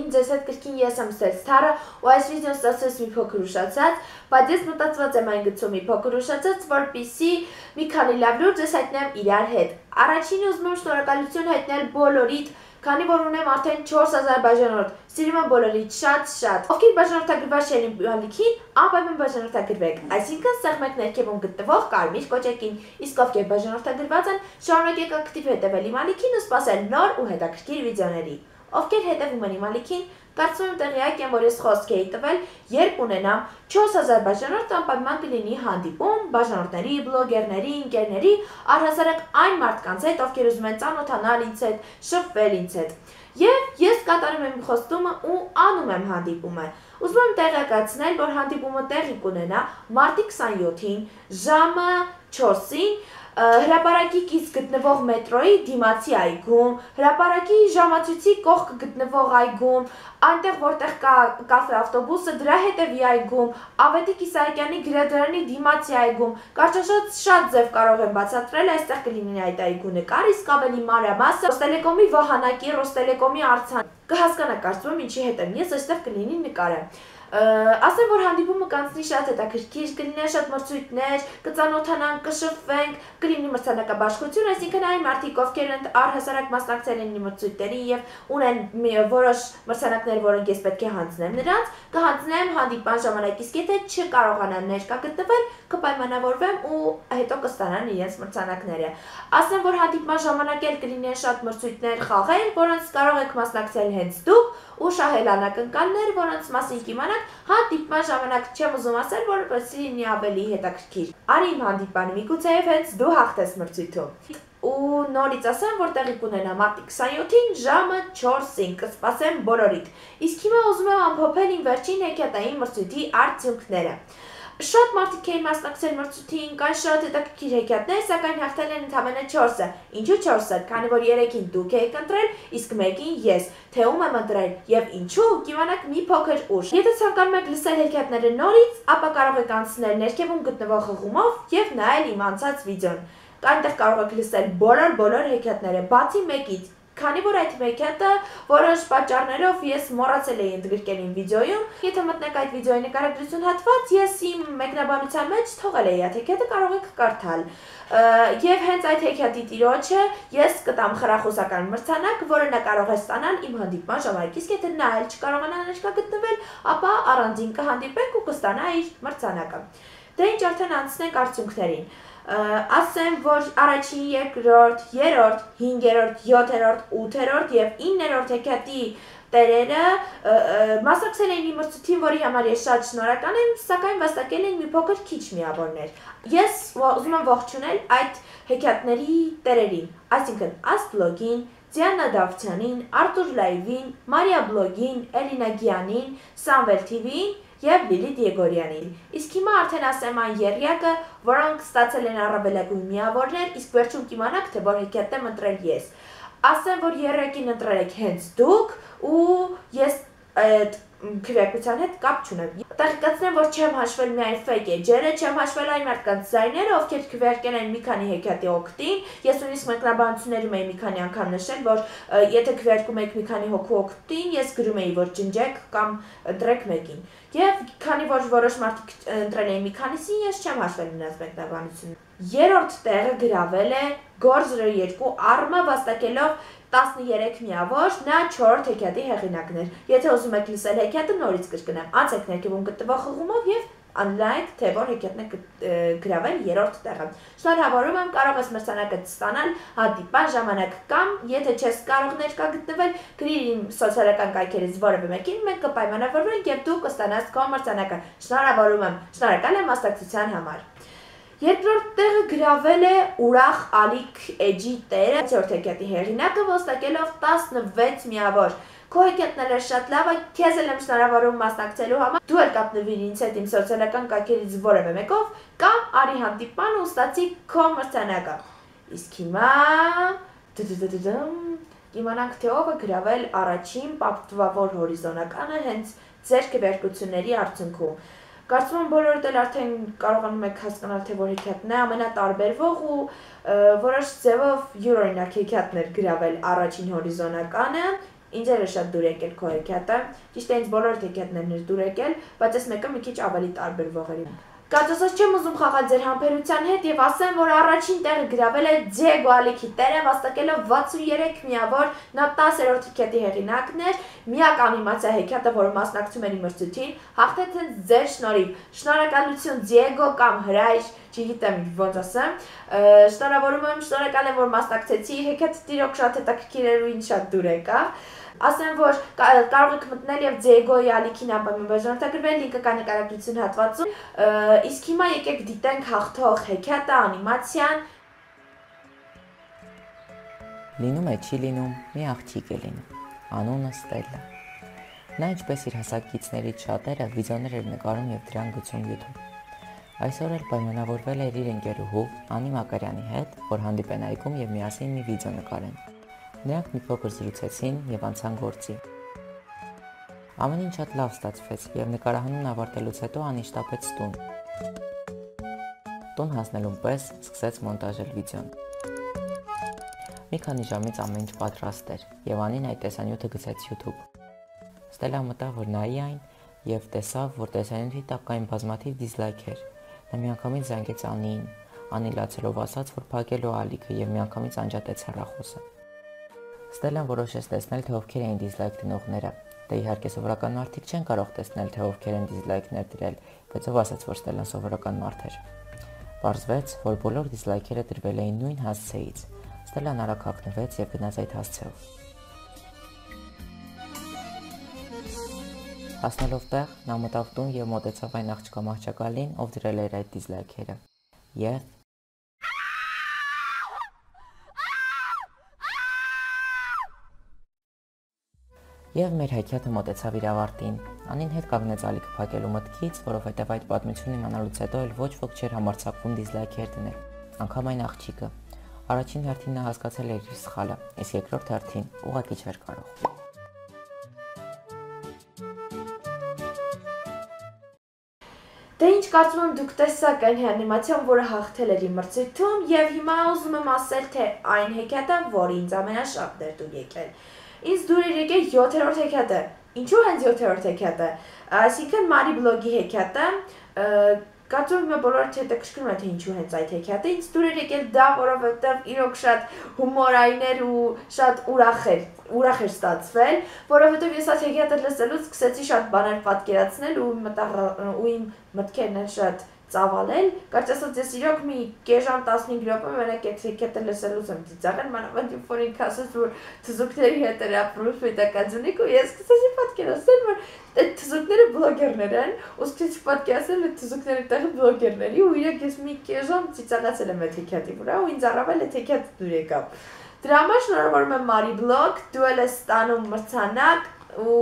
կլինին ձեզ հետ կրկին ես եմ ստեց թարը ու այս վիդեոն ստացվեց մի փոքր ուշացած, բայց ես մտածված եմ այն գծում մի փոքր ուշացած, որպիսի մի քանի լավ լուր ձեզ հայտնեմ իրար հետ։ Առաջինը ուզում եմ շնորհակալություն հայտնել բոլորիդ Քանի որ ունեմ արդեն 4000 բաժանորդ, սիրում եմ բոլորիդ շատ-շատ։ Ովքեր բաժանորդագրված չեն իմ ալիքին, անպայման բաժանորդագրվեք։ Այսինքն սեղ մեկ ներքևում գտնվող կարմիր կոճակին, իսկ ովքեր բաժանորդագրված են, շարունակեք ակտիվ հետևել իմ ալիքին ու սպասել նոր ու հետաքրքիր վիդեոների։ Ովքեր հետևում են իմ ալիքին, Կարծում եմ տեղյակ եմ, որ ես խոսք էի տվել, երբ ունենամ 4000 բաժանորդ, անպայման կլինի հանդիպում բաժանորդների, բլոգերների, ընկերների, առհասարակ այն մարդկանց հետ, ովքեր ուզում են ծանոթանալ ինձ հետ, շփվել ինձ հետ։ Եւ ես կատարում եմ խոստումը ու անում եմ հանդիպումը։ Ուզում եմ տեղեկացնել, որ հանդիպումը տեղի կունենա մարտի 27-ին ժամը 4-ին հրապարակի կից գտնվող մետրոյի դիմացի այգում, հրապարակի ժամացույցի կողք գտնվող այգում, այնտեղ որտեղ կա կաֆե ավտոբուսը, դրա հետևի այգում, Ավետիք Իսահակյանի գրադարանի դիմացի այգում, կարճաշատ շատ ձև կարող եմ բացատրել, այստեղ կլինի այդ այգու նկար, իսկ ավելի մանրամասը Ռոստելեկոմի վահանակի, Ռոստելեկոմի արձան։ Կհասկանա կարծում եմ ինչի հետ եմ ես այստեղ կլինի նկարը։ Ասեմ, որ հանդիպումը կանցնի շատ հետաքրքիր, կլինեն շատ մրցույթներ, կծանոթանանք, կշփվենք, կլինի մրցանակաբաշխություն, այսինքն այն մարդիկ, ովքեր առհասարակ մասնակցել են մրցույթներին եւ ունեն որոշ մրցանակներ, որոնք ես պետք է հանձնեմ նրանց, կհանձնեմ հանդիպան ժամանակ, իսկ եթե չկարողանան ներկա գտնվել, կպայմանավորվեմ ու հետո կստանան իրենց մրցանակները։ Ասեմ, որ հանդիպման ժամանակ էլ կլինեն շատ մրցույթներ, խաղեր, որոնց կարող եք մասնակցել հենց դուք ու շահել անակնկալներ, որոնց մասին կիմանաք, հանդիպման ժամանակ չեմ ուզում ասել, որպեսզի լինի ավելի հետաքրքիր։ Արի իմ հանդիպանը, միգուցեև հենց դու հաղթես մրցույթում ու նորից ասեմ, որ տեղի կունենա մարտի 27-ին ժամը 4-ին, կսպասեմ բոլորիդ։ Իսկ հիմա ուզում եմ ամփոփել իմ վերջին հեքիաթային մրցույթի արդյունքները։ Շատ մարդիկ էին մասնակցել մրցույթին, կան շատ հետաքրքիր հեքիաթներ, սակայն հաղթել են ընդամենը 4-ը։ Ինչու 4-ը, քանի որ 3-ին դուք եք ընտրել, իսկ 1-ին ես։ Թե ում եմ ընտրել եւ ինչու, կիմանաք մի փոքր ուշ։ Եթե ցանկանում եք լսել հեքիաթները նորից, ապա կարող եք անցնել ներքևում գտնվող հղումով եւ նայել իմ անցած վիդեոն։ Այնտեղ կարող եք լսել բոլոր բոլոր հեքիաթները, բացի մեկից, Քանի որ այդ մեքենտը որոշ պատճառներով ես մոռացել էի ընդգրկել իմ վիդեոյում, եթե մտնեք այդ վիդեոյի նկարագրություն հատված, ես իմ մեկնաբանության մեջ թողել էի այդ հեքիաթը, կարող եք կարդալ։ Եվ հենց այդ հեքիաթի տիրոջը ես կտամ խրախուսական մրցանակ, որը նա կարող է ստանալ իմ հանդիպման ժամանակ։ Իսկ եթե նա էլ չկարողանա ներկա գտնվել, ապա առանձին կհանդիպենք ու կստանա իր մրցանակը։ Դե ինչ արդեն անցնենք արդյունքներին ասեմ, որ առաջին, երկրորդ, երրորդ, հինգերորդ, յոթերորդ, ութերորդ եւ 9-րդ հեքիաթի տերերը մասնակցել էին իմ մրցույթին, որի համար ես շատ շնորհակալ եմ, սակայն վաստակել էին մի փոքր քիչ միավորներ։ Ես ուզում եմ ողջունել այդ հեքիաթների տերերին, այսինքն Blog-ին, Ձիանա Դավթյանին, Արտուր Լայվին, Մարիա Բլոգին, Էլինա Գյանին, Samvel TV-ին եւ Լիլիթ Եգորյանին։ Իսկ հիմա արդեն ասեմ այն երյակը, որոնք ստացել են առավելագույն միավորներ, իսկ վերջում կիմանաք, թե որ հեքիաթ եմ ընտրել ես։ Ասեմ, որ երյակին ընտրել եք հենց դուք ու ես այդ քվեարկության հետ կապ չունեմ։ Տեղեկացնեմ, որ չեմ հաշվել միայն fake edge-երը, չեմ հաշվել այն մարդկանց ձայները, ովքեր քվեարկել են մի քանի հեքիաթի օկտին։ Ես նույնիսկ մեկնաբանություններում էի մի քանի անգամ նշել, որ եթե քվեարկում եք մի քանի հոգու օկտին, ես գրում էի, որ ջնջեք կամ դրեք մեկին։ Եվ քանի որ որոշ մարդիկ ընտրել էին մի քանիսին, ես չեմ հաշվել նրանց մեկնաբանությունը։ Երրորդ տեղը գրավել է Gorz 02 արմը վաստակելով 13 միավոր, նա 4 հեքիաթի հեղինակն էր։ Եթե ուզում եք լսել հեքիաթը, նորից կրկնեմ, անցեք ներքևում գտնվող հղումով եւ անլայք թե որ հեքիաթն է գրավել երրորդ տեղը։ Շնորհավորում եմ կարող ես մրցանակը ստանալ հատիպան ժամանակ կամ եթե չես կարող ներկա գտնվել, գրիր իմ սոցիալական կայքերից որևէ մեկին, մենք կպայմանավորվենք եւ դու կստանաս քո մրցանակը։ Շնորհավորում եմ։ Շնորհակալ եմ մասնակցության համար։ Երկրորդ տեղը գրավել է ուրախ Ալիք Էջի տերը, ցորդ հեքիաթի հեղինակը ոստակելով 16 միավոր։ Քո հեքիաթն էլ է շատ լավ, քեզ էլ եմ շնորհավորում մասնակցելու համար։ Դու էլ կապնվիր ինձ հետ իմ սոցիալական կայքերից որևէ մեկով կամ արի հանդիպան ու ստացի քո մրցանակը։ Իսկ հիմա իմանանք թե ով է գրավել առաջին պատվավոր հորիզոնականը հենց ձեր քվեարկությունների արդյունքում։ Կարծում եմ բոլորդ էլ արդեն կարողանում եք հասկանալ, թե որ հեքիաթն է ամենատարբերվող ու որոշ ձևով յուրօրինակ հեքիաթներ գրավել առաջին հորիզոնականը ինձ էր շատ դուր եկել քո հեքիաթը։ Ճիշտ է ինձ բոլոր հեքիաթներն էր դուր եկել, բայց այս մեկը մի քիչ ավելի տարբերվող էր։ Կարծես չեմ ուզում խաղալ ձեր համբերության հետ եւ ասեմ, որ առաջին տեղը գրավել է Diego Ալիքի տերը, վաստակելով 63 միավոր, նա 10-րդ հեքիաթի հեղինակն էր, միակ անիմացիա հեքիաթը, որը մասնակցում էր իմրցույթին, հաղթեց հենց ձեր շնորհիվ։ Շնորհակալություն Diego կամ հրայր, չգիտեմ ոնց ասեմ։ Շնորհավորում եմ, շնորհակալ եմ, որ մասնակցեցի։ Հեքիաթը տիրոք շատ հետաքրքիր էր ու ինձ շատ դուր եկավ ասեմ որ կարող եք մտնել եւ Diego-ի ալիքին ապամի բաժանորդագրվել լինկը կա նկարագրություն հատվածում իսկ հիմա եկեք դիտենք հաղթող հեքիաթը անիմացիան լինում է չի լինում մի աղջիկ է լինում անունը Ստելլա նա ինչպես իր հասակիցներից շատերը վիդեոներ էր նկարում եւ դրան գցում YouTube Այսօր էլ պայմանավորվել էր իր ընկերուհու Անի Մակարյանի հետ, որ հանդիպեն այգում եւ միասին մի վիդեո նկարեն։ Նրանք մի փոքր զրուցեցին եւ անցան գործի։ Ամեն ինչ շատ լավ ստացվեց եւ նկարահանումն ավարտելուց հետո Անի շտապեց տուն։ Տուն հասնելուն պես սկսեց մոնտաժել վիդեոն։ Մի քանի ժամից ամեն ինչ պատրաստ էր եւ Անին այդ տեսանյութը գցեց YouTube։ Ստելա մտավ, որ նայի այն եւ տեսավ, որ տեսանյութի տակ կային բազմաթիվ դիզլայքեր։ Նա միանգամից զանգեց Անիին, Անի լացելով ասաց, որ փակելու ալիքը եւ միանգամից անջատեց հեռախոսը։ Ստելան որոշեց տեսնել, թե ովքեր էին դիզլայք դնողները։ Դե իհարկե սովորական մարդիկ չեն կարող տեսնել, թե ովքեր են դիզլայքներ դրել, բայց ով ասաց, որ Ստելան սովորական մարդ էր։ Պարզվեց, որ բոլոր դիզլայքերը դրվել էին նույն հասցեից։ Ստելան արագ հագնվեց եւ գնաց այդ հասցեով։ Հասնելով տեղ, նա մտավ տուն եւ մոտեցավ այն աղջկա մահճակալին, ով դրել էր այդ դիզլայքերը։ Եվ Եվ մեր հեքիաթը մոտեցավ իր ավարտին։ Անին հետ կանգնեց ալիքը փակելու մտքից, որովհետև այդ պատմությունն իմանալուց հետո էլ ոչ ոք չէր համարցակվում դիզլայքեր դնել։ Անկամ այն աղջիկը։ Առաջին հերթին նա հասկացել էր իր սխալը, իսկ երկրորդ հերթին ուղղակի չէր կարող։ Դե ինչ կարծում եմ դուք տեսաք այն անիմացիան, որը հաղթել էր իմ մրցույթում եւ հիմա ուզում եմ ասել, թե այն հեքիաթը, որը ինձ ամենաշատն էր դու եկել ինձ դուր էր եկել 7-րդ հեքիաթը։ Ինչու հենց 7-րդ հեքիաթը։ Այսինքն Մարի բլոգի հեքիաթը, Կարծում եմ բոլորը հետաքրքրում է թե ինչու հենց այդ հեքիաթը ինձ դուր էր եկել դա, որովհետև իրոք շատ հումորային էր ու շատ ուրախ էր, ուրախ էր ստացվել, որովհետև ես այդ հեքիաթը լսելուց սկսեցի շատ բաներ պատկերացնել ու մտա ու իմ մտքերն էլ շատ ծավալել, կարծես որ ես իրոք մի կեժան 15 րոպե մենակ այդ հեքիաթը լսելուց եմ ծիծաղել, մանավանդ որ ինքը ասաց որ թզուկների հետ էր ապրում Սպիտակաձունիկ ու ես սկսեցի պատկերացնել որ այդ թզուկները բլոգերներ են, ու սկսեցի պատկերացնել այդ թզուկների տեղը բլոգերների ու իրոք ես մի կեժան ծիծաղացել եմ այդ հեքիաթի վրա ու ինձ առավել այդ հեքիաթը դուր եկավ։ Դրա համար շնորհավորում եմ Մարի բլոգ, դու էլ ես ստանում մրցանակ ու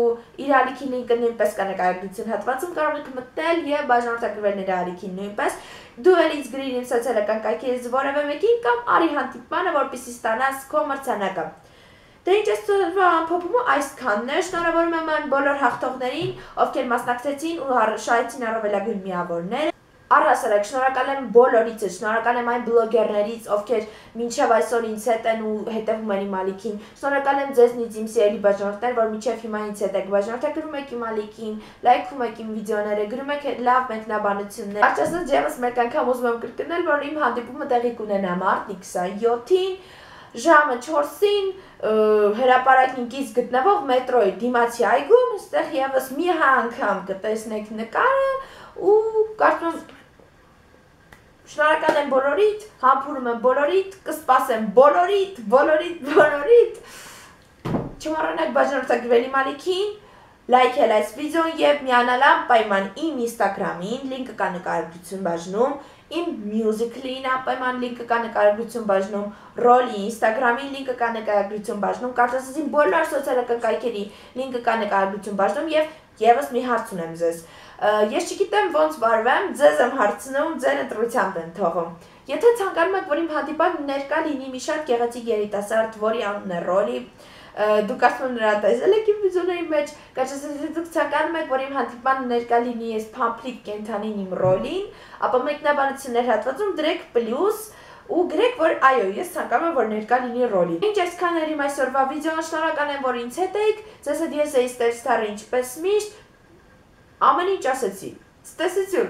իր ալիքի լինկը նույնպես կա նկարագրություն հատվածում կարող եք մտնել եւ բաժանորդագրվել նրա ալիքին նույնպես դու էլ ինձ գրիր իմ սոցիալական կայքերից որևէ մեկին կամ արի հանդիպմանը որպեսզի ստանաս քո մրցանակը Դե ինչ ես ծրվա ամփոփումը այսքանն է։ Շնորհավորում եմ այն բոլոր հաղթողներին, ովքեր մասնակցեցին ու շահեցին առավելագույն միավորներ։ Առհասարակ շնորհակալ եմ բոլորիցս, շնորհակալ եմ այն բլոգերներից, ովքեր մինչև այսօր ինձ հետ են ու հետևում են իմ ալիքին։ Շնորհակալ եմ ձեզնից իմ սիրելի բաժանորդներ, որ մինչև հիմա ինձ հետ եք բաժանորդը գրում եք իմ ալիքին, լայքում եք իմ վիդեոները, գրում եք լավ մեկնաբանություններ։ Արդյոք ես մեկ անգամ ուզում եմ կրկնել, որ իմ հանդիպումը տեղի կունենա մարտի 27-ին ժամը 4-ին հրապարակինքից գտնվող մետրոյի դիմացի այգում, այստեղ եւս մի անգամ կտեսնեք նկարը ու կարծում Շնորհակալ եմ բոլորիդ, համբուրում եմ բոլորիդ, կսպասեմ բոլորիդ, բոլորիդ, բոլորիդ։ Չմոռանաք բաժանորդագրվել իմ ալիքին, լայքել այս վիդեոն եւ միանալ անպայման իմ Instagram-ին, լինկը կա նկարագրություն բաժնում, իմ Musical.ly-ին անպայման լինկը կա նկարագրություն բաժնում, Roll-ի Instagram-ին լինկը կա նկարագրություն բաժնում, կարծես իմ բոլոր սոցիալական կայքերի լինկը կա նկարագրություն բաժնում եւ եւս մի հարց ունեմ ձեզ։ Ես չգիտեմ ոնց վարվեմ, ձեզ եմ հարցնում, ձեր ընտրությամբ եմ թողում։ Եթե ցանկանում եք, որ իմ հանդիպան ներկա լինի մի շատ գեղեցիկ երիտասարդ, որի անունն է Ռոլի, դուք ասում նրա տեսել եք իմ վիդեոների մեջ, եթե դուք ցանկանում եք, որ իմ հանդիպան ներկա լինի այս փամփլիկ կենթանին իմ Ռոլին, ապա մեկնաբանություններ հատվածում դրեք պլյուս ու գրեք, որ այո, ես ցանկանում եմ, որ ներկա լինի ռոլի։ Ինչ այսքան էր իմ այսօրվա վիդեոն, շնորհակալ եմ, որ ինձ հետ եք։ Ձեզ հետ ես էի Ստեսթարը ինչպես միշտ։ Ամեն ինչ ասեցի։ Ստեսություն։